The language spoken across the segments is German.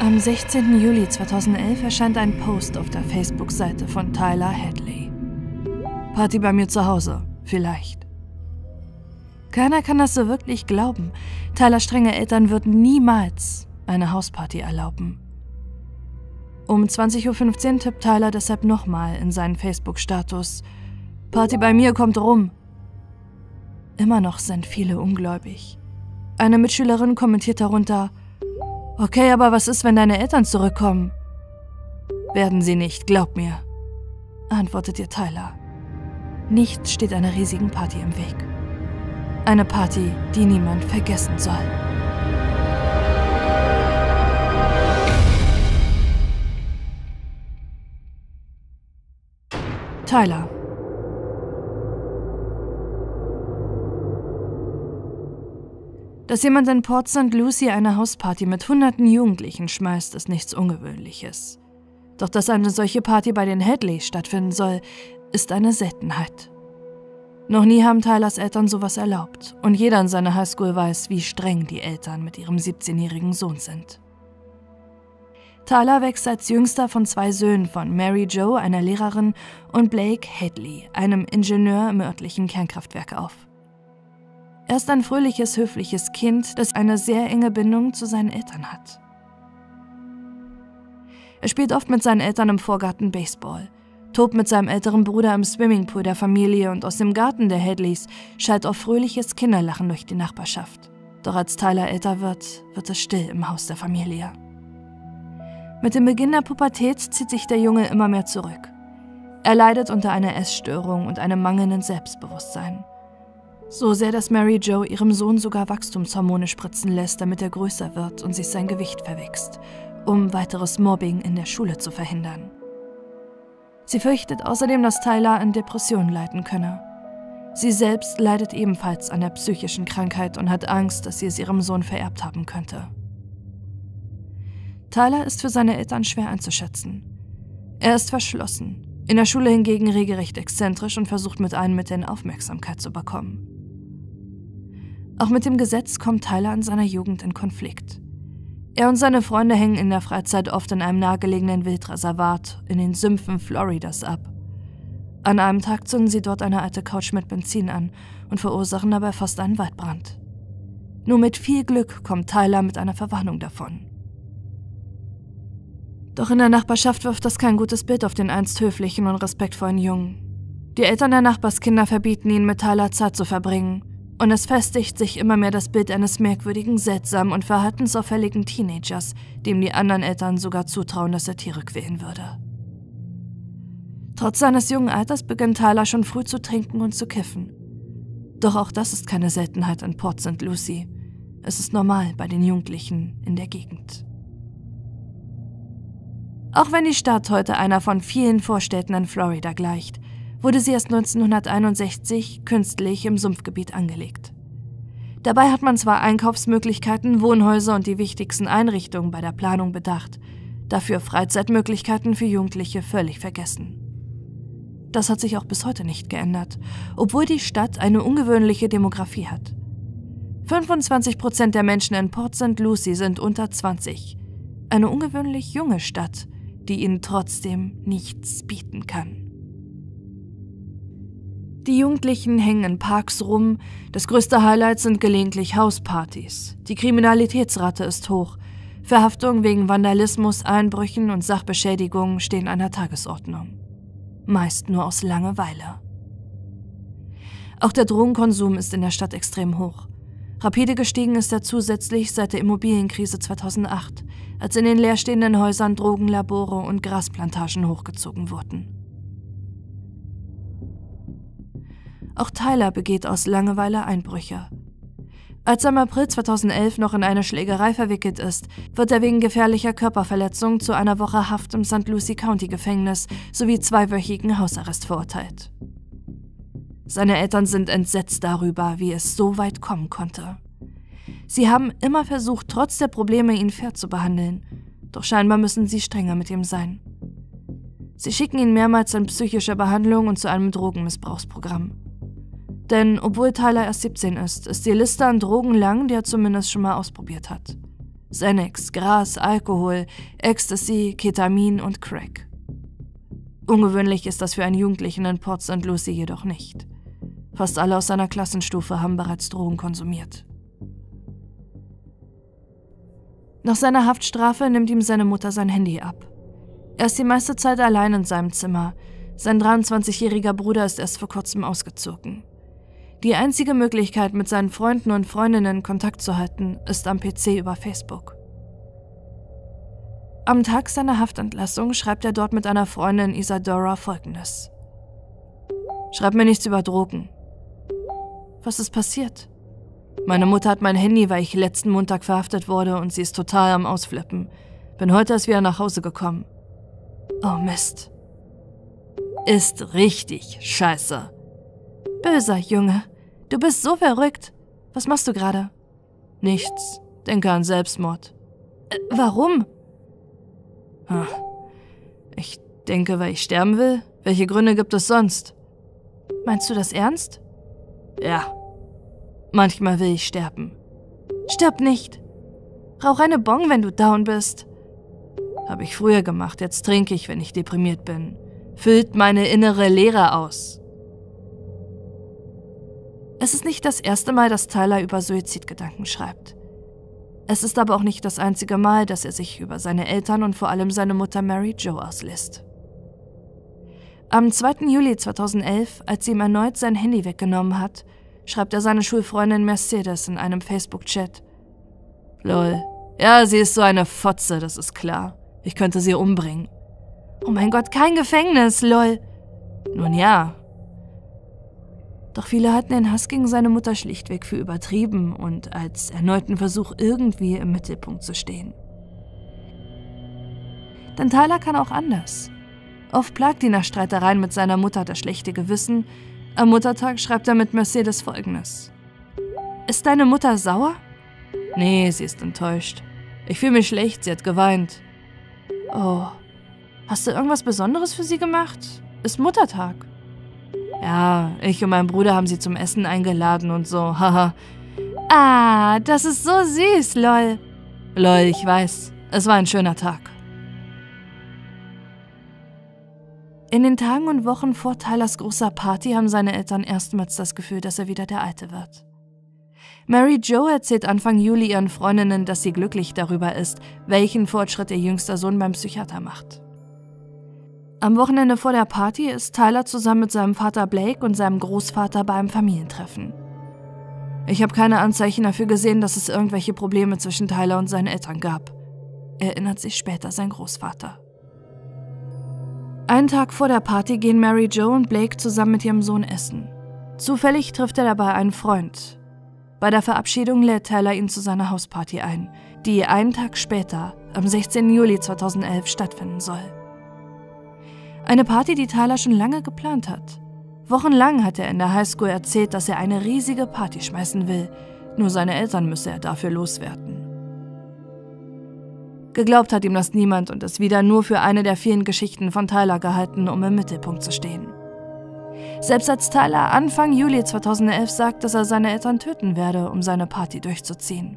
Am 16. Juli 2011 erscheint ein Post auf der Facebook-Seite von Tyler Hadley. Party bei mir zu Hause, vielleicht. Keiner kann das so wirklich glauben. Tylers strenge Eltern würden niemals eine Hausparty erlauben. Um 20.15 Uhr tippt Tyler deshalb nochmal in seinen Facebook-Status: Party bei mir kommt rum. Immer noch sind viele ungläubig. Eine Mitschülerin kommentiert darunter: Okay, aber was ist, wenn deine Eltern zurückkommen? Werden sie nicht, glaub mir, antwortet ihr Tyler. Nichts steht einer riesigen Party im Weg. Eine Party, die niemand vergessen soll. Tyler. Dass jemand in Port St. Lucie eine Hausparty mit hunderten Jugendlichen schmeißt, ist nichts Ungewöhnliches. Doch dass eine solche Party bei den Hadleys stattfinden soll, ist eine Seltenheit. Noch nie haben Tylers Eltern sowas erlaubt und jeder in seiner Highschool weiß, wie streng die Eltern mit ihrem 17-jährigen Sohn sind. Tyler wächst als jüngster von zwei Söhnen von Mary Jo, einer Lehrerin, und Blake Hadley, einem Ingenieur im örtlichen Kernkraftwerk auf. Er ist ein fröhliches, höfliches Kind, das eine sehr enge Bindung zu seinen Eltern hat. Er spielt oft mit seinen Eltern im Vorgarten Baseball, tobt mit seinem älteren Bruder im Swimmingpool der Familie und aus dem Garten der Hadleys schallt auf fröhliches Kinderlachen durch die Nachbarschaft. Doch als Tyler älter wird, wird es still im Haus der Familie. Mit dem Beginn der Pubertät zieht sich der Junge immer mehr zurück. Er leidet unter einer Essstörung und einem mangelnden Selbstbewusstsein. So sehr, dass Mary Jo ihrem Sohn sogar Wachstumshormone spritzen lässt, damit er größer wird und sich sein Gewicht verwächst, um weiteres Mobbing in der Schule zu verhindern. Sie fürchtet außerdem, dass Tyler an Depressionen leiden könne. Sie selbst leidet ebenfalls an der psychischen Krankheit und hat Angst, dass sie es ihrem Sohn vererbt haben könnte. Tyler ist für seine Eltern schwer einzuschätzen. Er ist verschlossen, in der Schule hingegen regelrecht exzentrisch und versucht mit allen Mitteln Aufmerksamkeit zu bekommen. Auch mit dem Gesetz kommt Tyler in seiner Jugend in Konflikt. Er und seine Freunde hängen in der Freizeit oft in einem nahegelegenen Wildreservat in den Sümpfen Floridas ab. An einem Tag zünden sie dort eine alte Couch mit Benzin an und verursachen dabei fast einen Waldbrand. Nur mit viel Glück kommt Tyler mit einer Verwarnung davon. Doch in der Nachbarschaft wirft das kein gutes Bild auf den einst höflichen und respektvollen Jungen. Die Eltern der Nachbarskinder verbieten ihnen mit Tyler Zeit zu verbringen und es festigt sich immer mehr das Bild eines merkwürdigen, seltsamen und verhaltensauffälligen Teenagers, dem die anderen Eltern sogar zutrauen, dass er Tiere quälen würde. Trotz seines jungen Alters beginnt Tyler schon früh zu trinken und zu kiffen. Doch auch das ist keine Seltenheit in Port St. Lucie. Es ist normal bei den Jugendlichen in der Gegend. Auch wenn die Stadt heute einer von vielen Vorstädten in Florida gleicht, wurde sie erst 1961 künstlich im Sumpfgebiet angelegt. Dabei hat man zwar Einkaufsmöglichkeiten, Wohnhäuser und die wichtigsten Einrichtungen bei der Planung bedacht, dafür Freizeitmöglichkeiten für Jugendliche völlig vergessen. Das hat sich auch bis heute nicht geändert, obwohl die Stadt eine ungewöhnliche Demografie hat. 25 Prozent der Menschen in Port St. Lucie sind unter 20. Eine ungewöhnlich junge Stadt, die ihnen trotzdem nichts bieten kann. Die Jugendlichen hängen in Parks rum, das größte Highlight sind gelegentlich Hauspartys. Die Kriminalitätsrate ist hoch. Verhaftungen wegen Vandalismus, Einbrüchen und Sachbeschädigungen stehen an der Tagesordnung. Meist nur aus Langeweile. Auch der Drogenkonsum ist in der Stadt extrem hoch. Rapide gestiegen ist er zusätzlich seit der Immobilienkrise 2008, als in den leerstehenden Häusern Drogenlabore und Grasplantagen hochgezogen wurden. Auch Tyler begeht aus Langeweile Einbrüche. Als er im April 2011 noch in eine Schlägerei verwickelt ist, wird er wegen gefährlicher Körperverletzung zu einer Woche Haft im St. Lucie County Gefängnis sowie zweiwöchigen Hausarrest verurteilt. Seine Eltern sind entsetzt darüber, wie es so weit kommen konnte. Sie haben immer versucht, trotz der Probleme ihn fair zu behandeln, doch scheinbar müssen sie strenger mit ihm sein. Sie schicken ihn mehrmals in psychische Behandlung und zu einem Drogenmissbrauchsprogramm. Denn obwohl Tyler erst 17 ist, ist die Liste an Drogen lang, die er zumindest schon mal ausprobiert hat. Xanax, Gras, Alkohol, Ecstasy, Ketamin und Crack. Ungewöhnlich ist das für einen Jugendlichen in Port St. Lucie jedoch nicht. Fast alle aus seiner Klassenstufe haben bereits Drogen konsumiert. Nach seiner Haftstrafe nimmt ihm seine Mutter sein Handy ab. Er ist die meiste Zeit allein in seinem Zimmer. Sein 23-jähriger Bruder ist erst vor kurzem ausgezogen. Die einzige Möglichkeit, mit seinen Freunden und Freundinnen Kontakt zu halten, ist am PC über Facebook. Am Tag seiner Haftentlassung schreibt er dort mit einer Freundin Isadora folgendes. Schreib mir nichts über Drogen. Was ist passiert? Meine Mutter hat mein Handy, weil ich letzten Montag verhaftet wurde und sie ist total am Ausflippen. Bin heute erst wieder nach Hause gekommen. Oh Mist. Ist richtig scheiße. Böser Junge. Du bist so verrückt. Was machst du gerade? Nichts. Denke an Selbstmord. Äh, warum? Hm. Ich denke, weil ich sterben will. Welche Gründe gibt es sonst? Meinst du das ernst? Ja. Manchmal will ich sterben. Stirb nicht. Rauch eine Bong, wenn du down bist. Habe ich früher gemacht, jetzt trinke ich, wenn ich deprimiert bin. Füllt meine innere Leere aus. Es ist nicht das erste Mal, dass Tyler über Suizidgedanken schreibt. Es ist aber auch nicht das einzige Mal, dass er sich über seine Eltern und vor allem seine Mutter Mary Jo auslässt. Am 2. Juli 2011, als sie ihm erneut sein Handy weggenommen hat, schreibt er seine Schulfreundin Mercedes in einem Facebook-Chat. Lol. Ja, sie ist so eine Fotze, das ist klar. Ich könnte sie umbringen. Oh mein Gott, kein Gefängnis, lol. Nun ja. Doch viele halten den Hass gegen seine Mutter schlichtweg für übertrieben und als erneuten Versuch, irgendwie im Mittelpunkt zu stehen. Denn Tyler kann auch anders. Oft plagt ihn nach Streitereien mit seiner Mutter das schlechte Gewissen, am Muttertag schreibt er mit Mercedes folgendes. Ist deine Mutter sauer? Nee, sie ist enttäuscht. Ich fühle mich schlecht, sie hat geweint. Oh, hast du irgendwas Besonderes für sie gemacht? Ist Muttertag. Ja, ich und mein Bruder haben sie zum Essen eingeladen und so, haha. ah, das ist so süß, lol. Lol, ich weiß. Es war ein schöner Tag. In den Tagen und Wochen vor Tylers großer Party haben seine Eltern erstmals das Gefühl, dass er wieder der Alte wird. Mary Jo erzählt Anfang Juli ihren Freundinnen, dass sie glücklich darüber ist, welchen Fortschritt ihr jüngster Sohn beim Psychiater macht. Am Wochenende vor der Party ist Tyler zusammen mit seinem Vater Blake und seinem Großvater bei einem Familientreffen. Ich habe keine Anzeichen dafür gesehen, dass es irgendwelche Probleme zwischen Tyler und seinen Eltern gab, erinnert sich später sein Großvater. Einen Tag vor der Party gehen Mary Jo und Blake zusammen mit ihrem Sohn essen. Zufällig trifft er dabei einen Freund. Bei der Verabschiedung lädt Tyler ihn zu seiner Hausparty ein, die einen Tag später, am 16. Juli 2011, stattfinden soll. Eine Party, die Tyler schon lange geplant hat. Wochenlang hat er in der Highschool erzählt, dass er eine riesige Party schmeißen will, nur seine Eltern müsse er dafür loswerden. Geglaubt hat ihm das niemand und es wieder nur für eine der vielen Geschichten von Tyler gehalten, um im Mittelpunkt zu stehen. Selbst als Tyler Anfang Juli 2011 sagt, dass er seine Eltern töten werde, um seine Party durchzuziehen.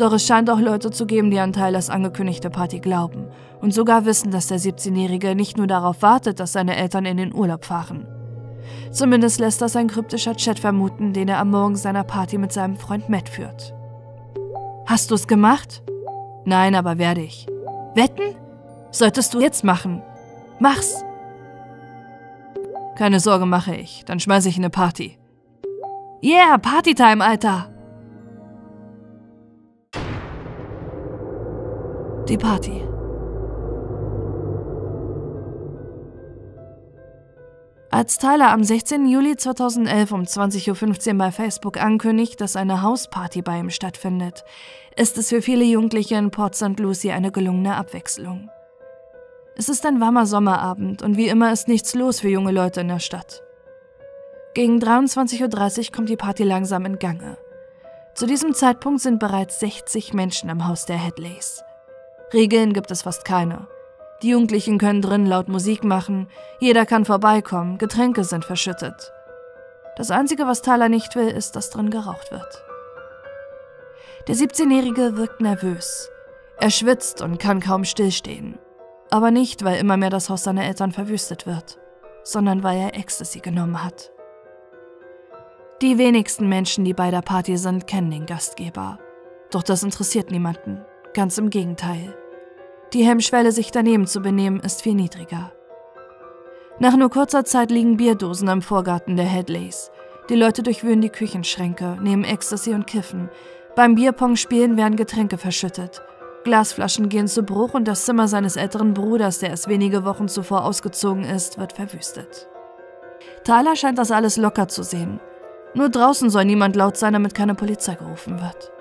Doch es scheint auch Leute zu geben, die an Tylers angekündigte Party glauben und sogar wissen, dass der 17-Jährige nicht nur darauf wartet, dass seine Eltern in den Urlaub fahren. Zumindest lässt das ein kryptischer Chat vermuten, den er am Morgen seiner Party mit seinem Freund Matt führt. Hast du es gemacht? Nein, aber werde ich. Wetten? Solltest du jetzt machen. Mach's. Keine Sorge mache ich, dann schmeiße ich eine Party. Yeah, Partytime, Alter! Die Party. Als Tyler am 16. Juli 2011 um 20.15 Uhr bei Facebook ankündigt, dass eine Hausparty bei ihm stattfindet, ist es für viele Jugendliche in Port St. Lucie eine gelungene Abwechslung. Es ist ein warmer Sommerabend und wie immer ist nichts los für junge Leute in der Stadt. Gegen 23.30 Uhr kommt die Party langsam in Gange. Zu diesem Zeitpunkt sind bereits 60 Menschen am Haus der Headleys. Regeln gibt es fast keine. Die Jugendlichen können drin laut Musik machen, jeder kann vorbeikommen, Getränke sind verschüttet. Das Einzige, was Tyler nicht will, ist, dass drin geraucht wird. Der 17-Jährige wirkt nervös. Er schwitzt und kann kaum stillstehen. Aber nicht, weil immer mehr das Haus seiner Eltern verwüstet wird, sondern weil er Ecstasy genommen hat. Die wenigsten Menschen, die bei der Party sind, kennen den Gastgeber. Doch das interessiert niemanden. Ganz im Gegenteil. Die Hemmschwelle, sich daneben zu benehmen, ist viel niedriger. Nach nur kurzer Zeit liegen Bierdosen im Vorgarten der Headleys. Die Leute durchwühlen die Küchenschränke, nehmen Ecstasy und kiffen. Beim Bierpong-Spielen werden Getränke verschüttet. Glasflaschen gehen zu Bruch und das Zimmer seines älteren Bruders, der erst wenige Wochen zuvor ausgezogen ist, wird verwüstet. Tyler scheint das alles locker zu sehen. Nur draußen soll niemand laut sein, damit keine Polizei gerufen wird.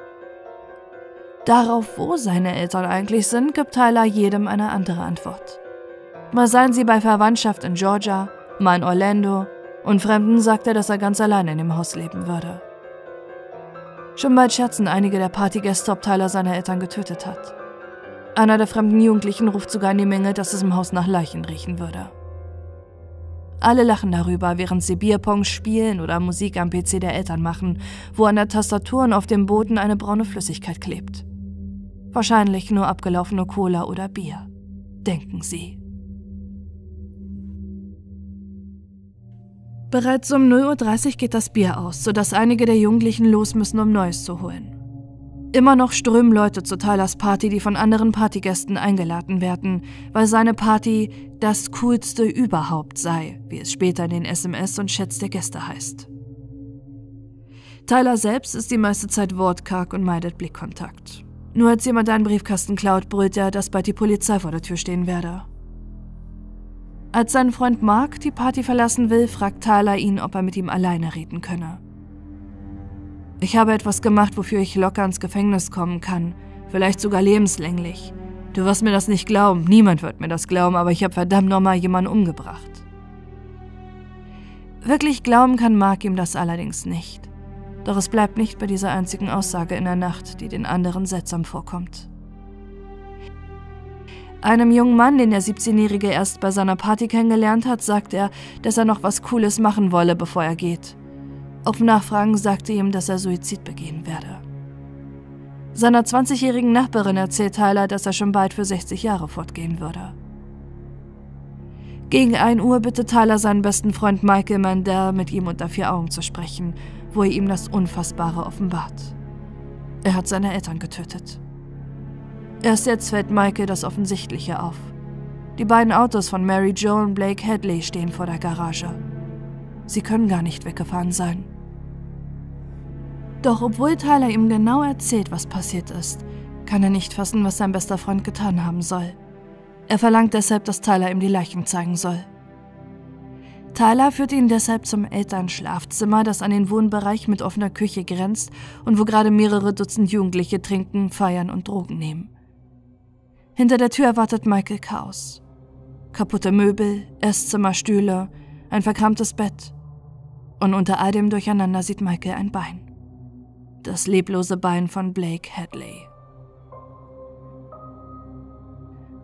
Darauf, wo seine Eltern eigentlich sind, gibt Tyler jedem eine andere Antwort. Mal seien sie bei Verwandtschaft in Georgia, mal in Orlando, und Fremden sagt er, dass er ganz allein in dem Haus leben würde. Schon bald scherzen einige der Partygäste, ob Tyler seine Eltern getötet hat. Einer der fremden Jugendlichen ruft sogar in die Menge, dass es im Haus nach Leichen riechen würde. Alle lachen darüber, während sie Bierpong spielen oder Musik am PC der Eltern machen, wo an der Tastatur und auf dem Boden eine braune Flüssigkeit klebt. Wahrscheinlich nur abgelaufene Cola oder Bier, denken sie. Bereits um 0.30 Uhr geht das Bier aus, sodass einige der Jugendlichen los müssen, um Neues zu holen. Immer noch strömen Leute zu Tylers Party, die von anderen Partygästen eingeladen werden, weil seine Party das coolste überhaupt sei, wie es später in den SMS und Chats der Gäste heißt. Tyler selbst ist die meiste Zeit wortkarg und meidet Blickkontakt. Nur als jemand einen Briefkasten klaut, brüllt er, dass bald die Polizei vor der Tür stehen werde. Als sein Freund Mark die Party verlassen will, fragt Tyler ihn, ob er mit ihm alleine reden könne. Ich habe etwas gemacht, wofür ich locker ins Gefängnis kommen kann, vielleicht sogar lebenslänglich. Du wirst mir das nicht glauben, niemand wird mir das glauben, aber ich habe verdammt nochmal jemanden umgebracht. Wirklich glauben kann Mark ihm das allerdings nicht. Doch es bleibt nicht bei dieser einzigen Aussage in der Nacht, die den anderen seltsam vorkommt. Einem jungen Mann, den der 17-Jährige erst bei seiner Party kennengelernt hat, sagt er, dass er noch was Cooles machen wolle, bevor er geht. Auf Nachfragen sagte ihm, dass er Suizid begehen werde. Seiner 20-jährigen Nachbarin erzählt Tyler, dass er schon bald für 60 Jahre fortgehen würde. Gegen 1 Uhr bittet Tyler seinen besten Freund Michael Mandel, mit ihm unter vier Augen zu sprechen, wo er ihm das Unfassbare offenbart. Er hat seine Eltern getötet. Erst jetzt fällt Michael das Offensichtliche auf. Die beiden Autos von Mary Jo und Blake Hadley stehen vor der Garage. Sie können gar nicht weggefahren sein. Doch obwohl Tyler ihm genau erzählt, was passiert ist, kann er nicht fassen, was sein bester Freund getan haben soll. Er verlangt deshalb, dass Tyler ihm die Leichen zeigen soll. Tyler führt ihn deshalb zum Elternschlafzimmer, das an den Wohnbereich mit offener Küche grenzt und wo gerade mehrere Dutzend Jugendliche trinken, feiern und Drogen nehmen. Hinter der Tür erwartet Michael Chaos. Kaputte Möbel, Esszimmerstühle, ein verkramtes Bett. Und unter all dem Durcheinander sieht Michael ein Bein. Das leblose Bein von Blake Hadley.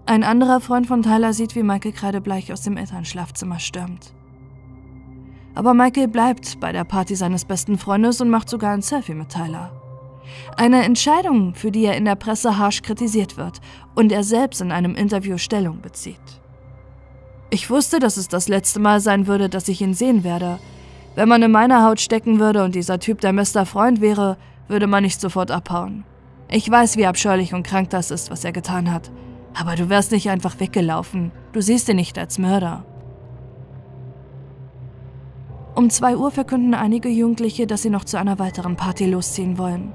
Ein anderer Freund von Tyler sieht, wie Michael kreidebleich aus dem Elternschlafzimmer stürmt. Aber Michael bleibt bei der Party seines besten Freundes und macht sogar ein Selfie mit Tyler. Eine Entscheidung, für die er in der Presse harsch kritisiert wird und er selbst in einem Interview Stellung bezieht. Ich wusste, dass es das letzte Mal sein würde, dass ich ihn sehen werde. Wenn man in meiner Haut stecken würde und dieser Typ dein bester Freund wäre, würde man nicht sofort abhauen. Ich weiß, wie abscheulich und krank das ist, was er getan hat. Aber du wärst nicht einfach weggelaufen. Du siehst ihn nicht als Mörder. Um 2 Uhr verkünden einige Jugendliche, dass sie noch zu einer weiteren Party losziehen wollen.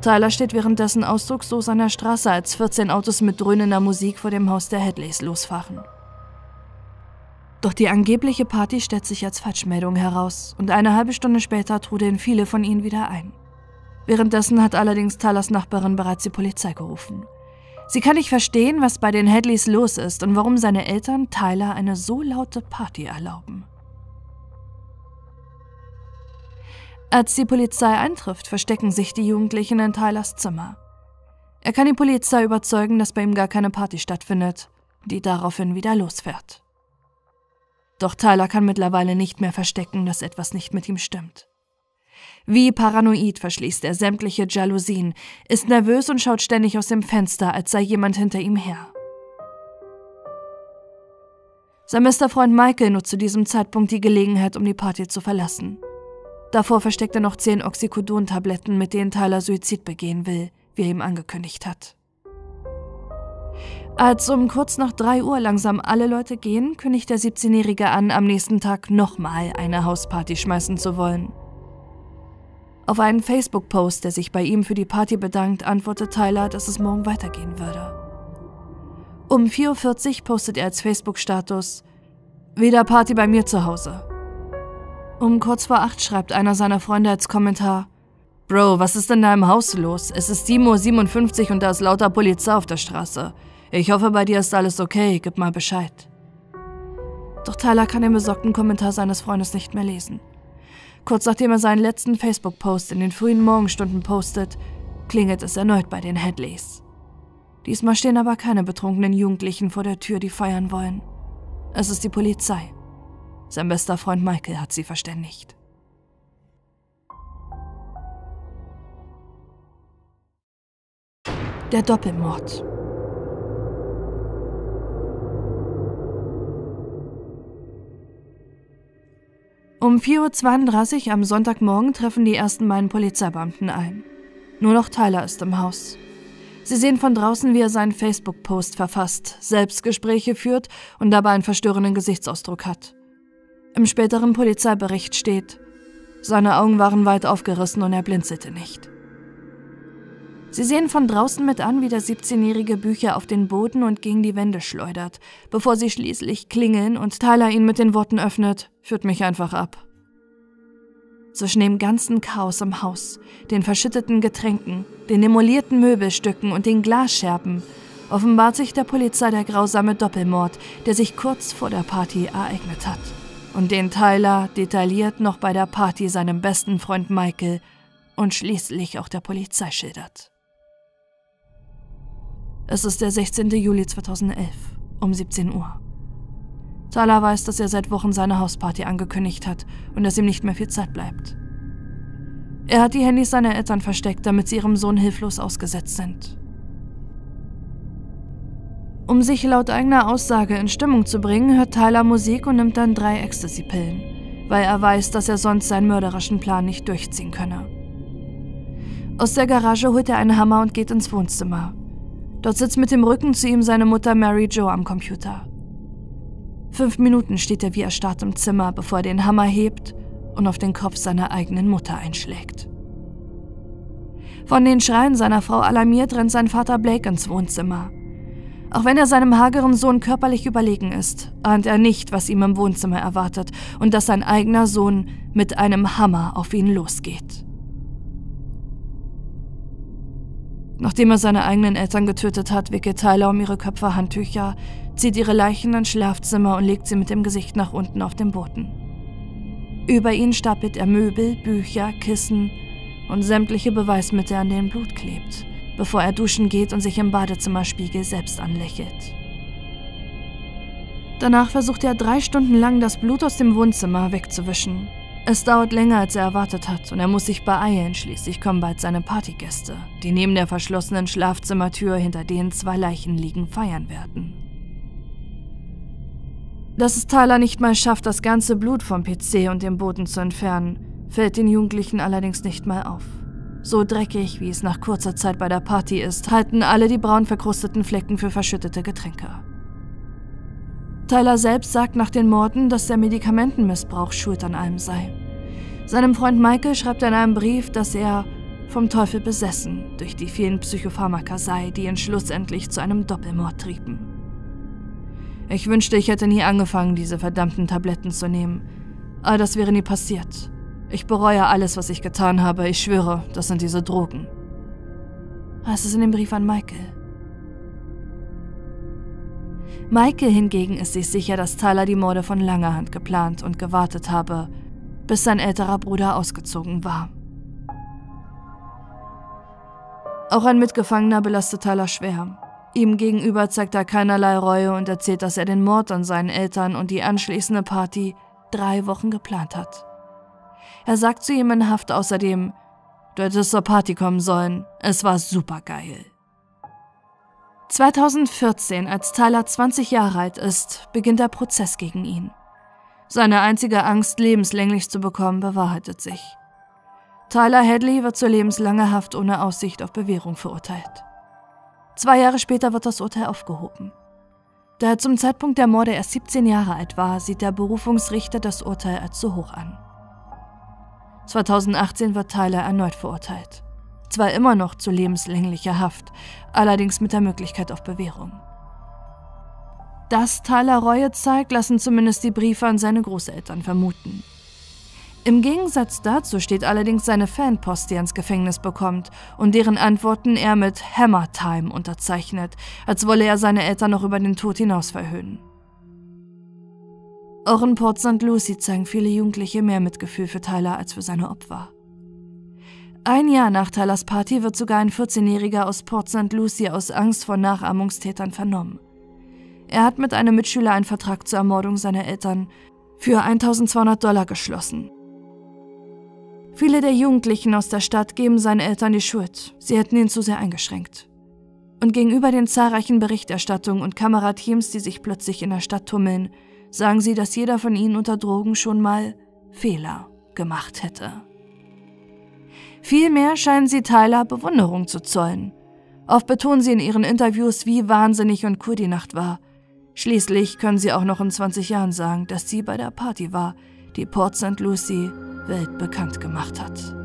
Tyler steht währenddessen ausdruckslos an der Straße, als 14 Autos mit dröhnender Musik vor dem Haus der Headleys losfahren. Doch die angebliche Party stellt sich als Falschmeldung heraus und eine halbe Stunde später trudeln viele von ihnen wieder ein. Währenddessen hat allerdings Tylers Nachbarin bereits die Polizei gerufen. Sie kann nicht verstehen, was bei den Headleys los ist und warum seine Eltern Tyler eine so laute Party erlauben. Als die Polizei eintrifft, verstecken sich die Jugendlichen in Tylers Zimmer. Er kann die Polizei überzeugen, dass bei ihm gar keine Party stattfindet, die daraufhin wieder losfährt. Doch Tyler kann mittlerweile nicht mehr verstecken, dass etwas nicht mit ihm stimmt. Wie paranoid verschließt er sämtliche Jalousien, ist nervös und schaut ständig aus dem Fenster, als sei jemand hinter ihm her. Sein bester Freund Michael nutzt zu diesem Zeitpunkt die Gelegenheit, um die Party zu verlassen. Davor versteckt er noch zehn Oxycodon-Tabletten, mit denen Tyler Suizid begehen will, wie er ihm angekündigt hat. Als um kurz nach drei Uhr langsam alle Leute gehen, kündigt der 17-Jährige an, am nächsten Tag nochmal eine Hausparty schmeißen zu wollen. Auf einen Facebook-Post, der sich bei ihm für die Party bedankt, antwortet Tyler, dass es morgen weitergehen würde. Um 4.40 Uhr postet er als Facebook-Status Wieder Party bei mir zu Hause. Um kurz vor acht schreibt einer seiner Freunde als Kommentar Bro, was ist in deinem Haus los? Es ist 7.57 Uhr und da ist lauter Polizei auf der Straße. Ich hoffe, bei dir ist alles okay, gib mal Bescheid. Doch Tyler kann den besorgten Kommentar seines Freundes nicht mehr lesen. Kurz nachdem er seinen letzten Facebook-Post in den frühen Morgenstunden postet, klingelt es erneut bei den Headleys. Diesmal stehen aber keine betrunkenen Jugendlichen vor der Tür, die feiern wollen. Es ist die Polizei. Sein bester Freund Michael hat sie verständigt. Der Doppelmord. Um 4.32 Uhr am Sonntagmorgen treffen die ersten beiden Polizeibeamten ein. Nur noch Tyler ist im Haus. Sie sehen von draußen, wie er seinen Facebook-Post verfasst, Selbstgespräche führt und dabei einen verstörenden Gesichtsausdruck hat. Im späteren Polizeibericht steht, seine Augen waren weit aufgerissen und er blinzelte nicht. Sie sehen von draußen mit an, wie der 17-jährige Bücher auf den Boden und gegen die Wände schleudert, bevor sie schließlich klingeln und Tyler ihn mit den Worten öffnet, führt mich einfach ab. Zwischen dem ganzen Chaos im Haus, den verschütteten Getränken, den demolierten Möbelstücken und den Glasscherben offenbart sich der Polizei der grausame Doppelmord, der sich kurz vor der Party ereignet hat und den Tyler detailliert noch bei der Party seinem besten Freund Michael und schließlich auch der Polizei schildert. Es ist der 16. Juli 2011 um 17 Uhr. Tyler weiß, dass er seit Wochen seine Hausparty angekündigt hat und dass ihm nicht mehr viel Zeit bleibt. Er hat die Handys seiner Eltern versteckt, damit sie ihrem Sohn hilflos ausgesetzt sind. Um sich laut eigener Aussage in Stimmung zu bringen, hört Tyler Musik und nimmt dann drei Ecstasy-Pillen, weil er weiß, dass er sonst seinen mörderischen Plan nicht durchziehen könne. Aus der Garage holt er einen Hammer und geht ins Wohnzimmer. Dort sitzt mit dem Rücken zu ihm seine Mutter Mary Jo am Computer. Fünf Minuten steht er wie erstarrt im Zimmer, bevor er den Hammer hebt und auf den Kopf seiner eigenen Mutter einschlägt. Von den Schreien seiner Frau alarmiert, rennt sein Vater Blake ins Wohnzimmer. Auch wenn er seinem hageren Sohn körperlich überlegen ist, ahnt er nicht, was ihm im Wohnzimmer erwartet und dass sein eigener Sohn mit einem Hammer auf ihn losgeht. Nachdem er seine eigenen Eltern getötet hat, wickelt Tyler um ihre Köpfe Handtücher, zieht ihre Leichen ins Schlafzimmer und legt sie mit dem Gesicht nach unten auf den Boden. Über ihn stapelt er Möbel, Bücher, Kissen und sämtliche Beweismittel, an denen Blut klebt bevor er duschen geht und sich im Badezimmerspiegel selbst anlächelt. Danach versucht er drei Stunden lang das Blut aus dem Wohnzimmer wegzuwischen. Es dauert länger, als er erwartet hat, und er muss sich beeilen, schließlich kommen bald seine Partygäste, die neben der verschlossenen Schlafzimmertür, hinter denen zwei Leichen liegen, feiern werden. Dass es Tyler nicht mal schafft, das ganze Blut vom PC und dem Boden zu entfernen, fällt den Jugendlichen allerdings nicht mal auf. So dreckig, wie es nach kurzer Zeit bei der Party ist, halten alle die braun verkrusteten Flecken für verschüttete Getränke. Tyler selbst sagt nach den Morden, dass der Medikamentenmissbrauch schuld an allem sei. Seinem Freund Michael schreibt er in einem Brief, dass er vom Teufel besessen durch die vielen Psychopharmaka sei, die ihn schlussendlich zu einem Doppelmord trieben. Ich wünschte, ich hätte nie angefangen, diese verdammten Tabletten zu nehmen. All das wäre nie passiert. Ich bereue alles, was ich getan habe. Ich schwöre, das sind diese Drogen. Was ist in dem Brief an Michael? Michael hingegen ist sich sicher, dass Tyler die Morde von langer Hand geplant und gewartet habe, bis sein älterer Bruder ausgezogen war. Auch ein Mitgefangener belastet Tyler schwer. Ihm gegenüber zeigt er keinerlei Reue und erzählt, dass er den Mord an seinen Eltern und die anschließende Party drei Wochen geplant hat. Er sagt zu ihm in Haft außerdem, du hättest zur Party kommen sollen, es war supergeil. 2014, als Tyler 20 Jahre alt ist, beginnt der Prozess gegen ihn. Seine einzige Angst, lebenslänglich zu bekommen, bewahrheitet sich. Tyler Hadley wird zu lebenslanger Haft ohne Aussicht auf Bewährung verurteilt. Zwei Jahre später wird das Urteil aufgehoben. Da er zum Zeitpunkt der Morde erst 17 Jahre alt war, sieht der Berufungsrichter das Urteil als zu hoch an. 2018 wird Tyler erneut verurteilt. Zwar immer noch zu lebenslänglicher Haft, allerdings mit der Möglichkeit auf Bewährung. Dass Tyler Reue zeigt, lassen zumindest die Briefe an seine Großeltern vermuten. Im Gegensatz dazu steht allerdings seine Fanpost, die er ins Gefängnis bekommt und deren Antworten er mit Hammer Time unterzeichnet, als wolle er seine Eltern noch über den Tod hinaus verhöhnen. Auch in Port St. Lucie zeigen viele Jugendliche mehr Mitgefühl für Tyler als für seine Opfer. Ein Jahr nach Tylers Party wird sogar ein 14-Jähriger aus Port St. Lucie aus Angst vor Nachahmungstätern vernommen. Er hat mit einem Mitschüler einen Vertrag zur Ermordung seiner Eltern für 1200 Dollar geschlossen. Viele der Jugendlichen aus der Stadt geben seinen Eltern die Schuld, sie hätten ihn zu sehr eingeschränkt. Und gegenüber den zahlreichen Berichterstattungen und Kamerateams, die sich plötzlich in der Stadt tummeln, sagen sie, dass jeder von ihnen unter Drogen schon mal Fehler gemacht hätte. Vielmehr scheinen sie Tyler Bewunderung zu zollen. Oft betonen sie in ihren Interviews, wie wahnsinnig und cool die Nacht war. Schließlich können sie auch noch in 20 Jahren sagen, dass sie bei der Party war, die Port St. Lucie weltbekannt gemacht hat.